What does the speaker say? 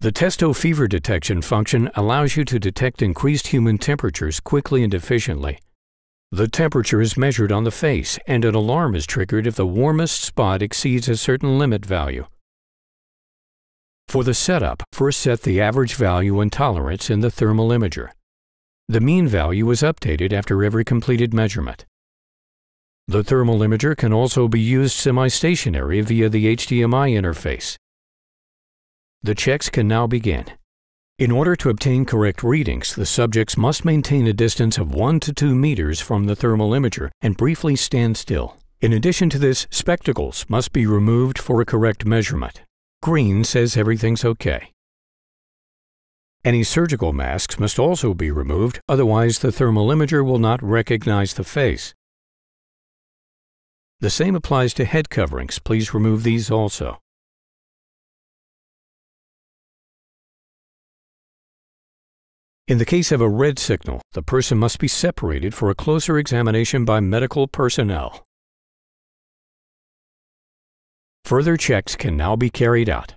The testo fever detection function allows you to detect increased human temperatures quickly and efficiently. The temperature is measured on the face and an alarm is triggered if the warmest spot exceeds a certain limit value. For the setup, first set the average value and tolerance in the thermal imager. The mean value is updated after every completed measurement. The thermal imager can also be used semi-stationary via the HDMI interface. The checks can now begin. In order to obtain correct readings, the subjects must maintain a distance of 1 to 2 meters from the thermal imager and briefly stand still. In addition to this, spectacles must be removed for a correct measurement. Green says everything's okay. Any surgical masks must also be removed, otherwise the thermal imager will not recognize the face. The same applies to head coverings. Please remove these also. In the case of a red signal, the person must be separated for a closer examination by medical personnel. Further checks can now be carried out.